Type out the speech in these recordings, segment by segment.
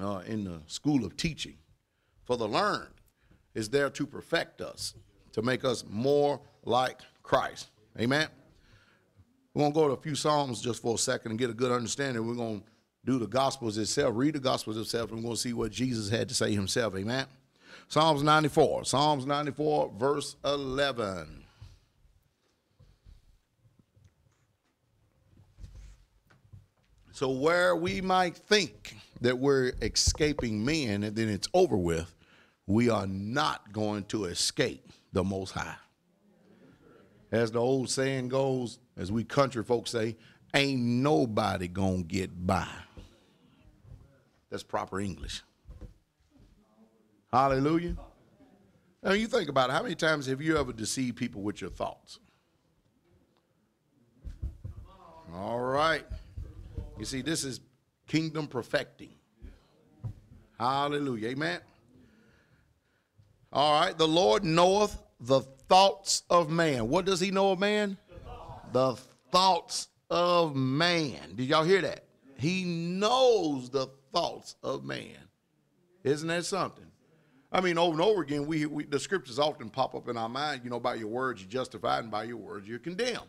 uh, in the school of teaching. For the learned is there to perfect us, to make us more like Christ. Amen. We're going to go to a few Psalms just for a second and get a good understanding. We're going to do the Gospels itself, read the Gospels itself, and we're going to see what Jesus had to say himself. Amen. Psalms 94. Psalms 94, verse 11. So, where we might think that we're escaping men and then it's over with, we are not going to escape the Most High. As the old saying goes, as we country folks say, ain't nobody gonna get by. That's proper English. Hallelujah. Now you think about it, how many times have you ever deceived people with your thoughts? All right. You see, this is kingdom perfecting. Hallelujah. Amen. All right. The Lord knoweth the thoughts of man. What does he know of man? The thoughts of man. Did y'all hear that? He knows the thoughts of man. Isn't that something? I mean, over and over again, we, we the scriptures often pop up in our mind. You know, by your words you're justified, and by your words you're condemned.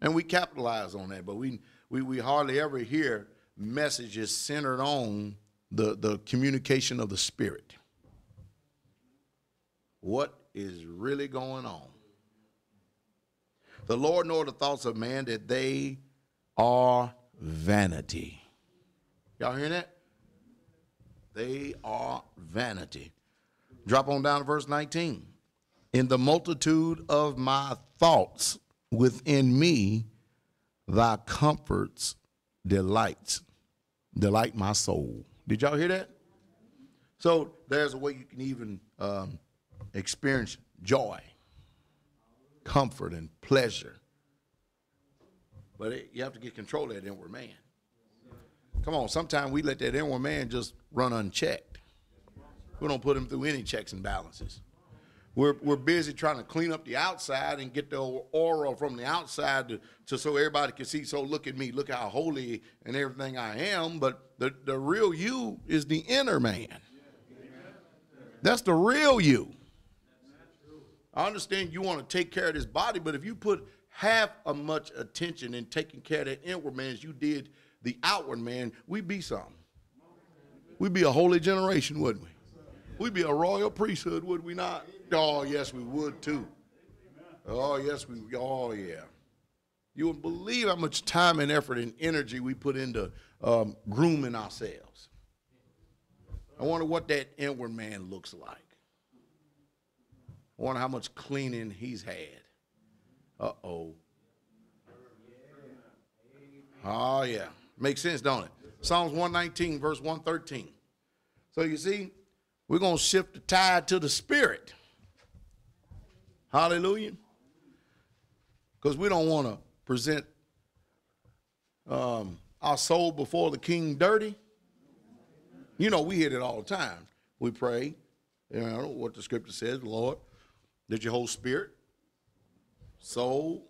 And we capitalize on that, but we we, we hardly ever hear messages centered on the, the communication of the Spirit. What is really going on? The Lord knows the thoughts of man that they are vanity. Y'all hearing that? They are vanity. Drop on down to verse 19. In the multitude of my thoughts within me, thy comforts delights, delight my soul. Did y'all hear that? So there's a way you can even um, experience joy, comfort, and pleasure. But it, you have to get control of that inward man. Come on, sometimes we let that inward man just run unchecked. We don't put him through any checks and balances. We're, we're busy trying to clean up the outside and get the aura from the outside to, to so everybody can see. So look at me, look how holy and everything I am. But the, the real you is the inner man. That's the real you. I understand you want to take care of this body, but if you put half as much attention in taking care of that inward man as you did the outward man, we'd be something. We'd be a holy generation, wouldn't we? We'd be a royal priesthood, would we not? Oh, yes, we would too. Oh, yes, we, oh, yeah. You wouldn't believe how much time and effort and energy we put into um, grooming ourselves. I wonder what that inward man looks like. I wonder how much cleaning he's had. Uh oh. Oh, yeah. Makes sense, don't it? Psalms 119, verse 113. So you see, we're going to shift the tide to the spirit. Hallelujah. Because we don't want to present um, our soul before the king dirty. You know, we hit it all the time. We pray, you know, what the scripture says, Lord, that your whole spirit, soul,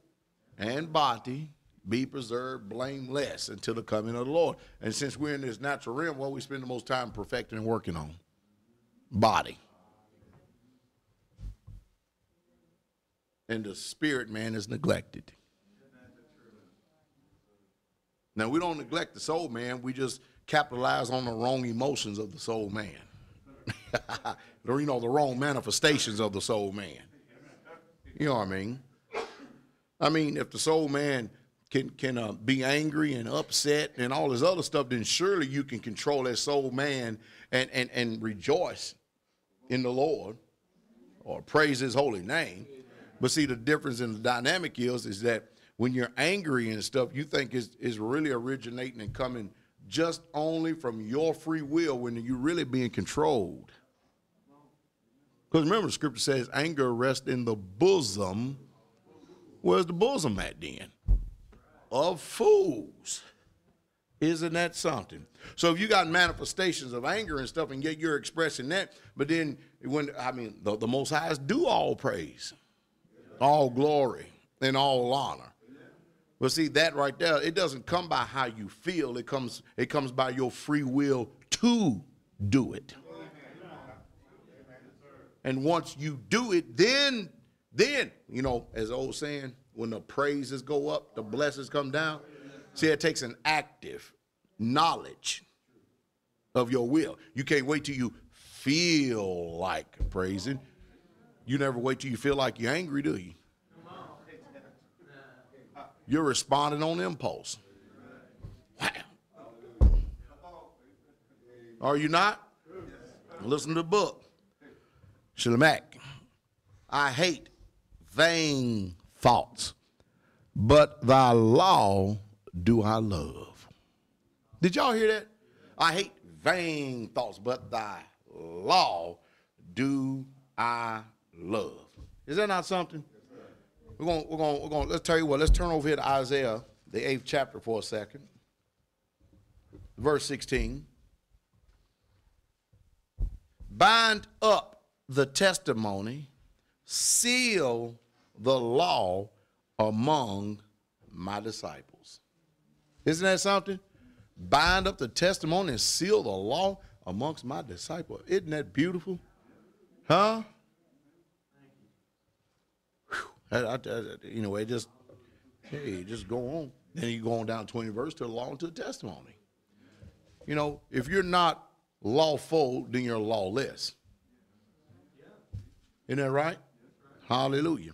and body be preserved blameless until the coming of the Lord. And since we're in this natural realm, what we spend the most time perfecting and working on? Body. And the spirit man is neglected. Now, we don't neglect the soul man, we just capitalize on the wrong emotions of the soul man. or, you know, the wrong manifestations of the soul man. You know what I mean? I mean, if the soul man can can uh, be angry and upset and all this other stuff, then surely you can control that soul man and, and, and rejoice in the Lord or praise his holy name. But see, the difference in the dynamic is, is that when you're angry and stuff, you think is is really originating and coming just only from your free will when you're really being controlled. Because remember, the scripture says anger rests in the bosom. Where's the bosom at then? Of fools. Isn't that something? So if you got manifestations of anger and stuff, and yet you're expressing that, but then when I mean the, the most highest do all praise all glory and all honor. But see that right there, it doesn't come by how you feel. It comes it comes by your free will to do it. And once you do it, then, then, you know, as old saying, when the praises go up, the blessings come down. See, it takes an active knowledge of your will. You can't wait till you feel like praising. You never wait till you feel like you're angry, do you? You're responding on impulse. Are you not? Listen to the book. Shalom. I hate vain thoughts, but thy law do I love. Did y'all hear that? I hate vain thoughts, but thy law do I love. Is that not something? We're going, we're going, we're going, let's tell you what, let's turn over here to Isaiah, the eighth chapter for a second. Verse 16. Bind up the testimony, seal the law among my disciples. Isn't that something? Bind up the testimony and seal the law amongst my disciples. Isn't that beautiful? Huh? I, I, I, you know, it just, hey, just go on. Then you go on down 20 verse to the law and to the testimony. You know, if you're not lawful, then you're lawless. Isn't that right? Hallelujah.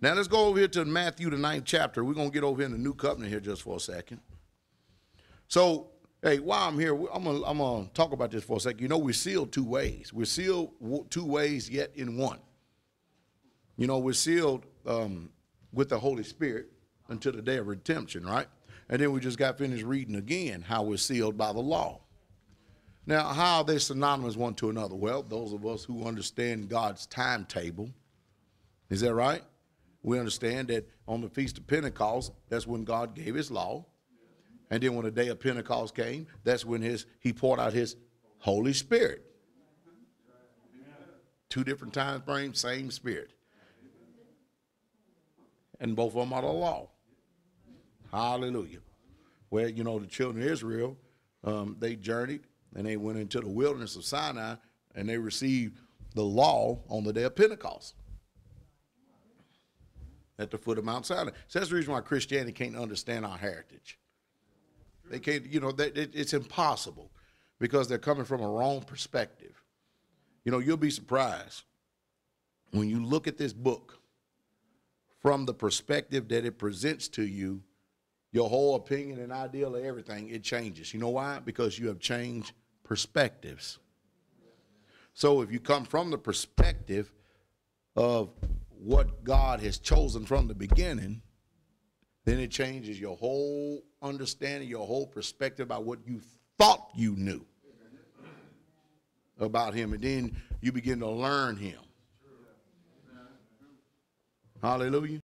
Now let's go over here to Matthew, the ninth chapter. We're going to get over in the new covenant here just for a second. So, hey, while I'm here, I'm going I'm to talk about this for a second. You know, we're sealed two ways. We're sealed two ways, yet in one. You know, we're sealed um, with the Holy Spirit until the day of redemption, right? And then we just got finished reading again how we're sealed by the law. Now, how are they synonymous one to another? Well, those of us who understand God's timetable, is that right? We understand that on the Feast of Pentecost, that's when God gave his law. And then when the day of Pentecost came, that's when his he poured out his Holy Spirit. Two different time frames, same spirit. And both of them are the law. Hallelujah. Where, you know, the children of Israel, um, they journeyed and they went into the wilderness of Sinai and they received the law on the day of Pentecost at the foot of Mount Sinai. So that's the reason why Christianity can't understand our heritage. They can't, you know, it, it's impossible because they're coming from a wrong perspective. You know, you'll be surprised when you look at this book from the perspective that it presents to you, your whole opinion and ideal of everything, it changes. You know why? Because you have changed perspectives. So if you come from the perspective of what God has chosen from the beginning, then it changes your whole understanding, your whole perspective about what you thought you knew about Him. And then you begin to learn Him. Hallelujah.